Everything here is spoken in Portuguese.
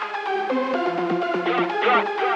Drop, drop, drop.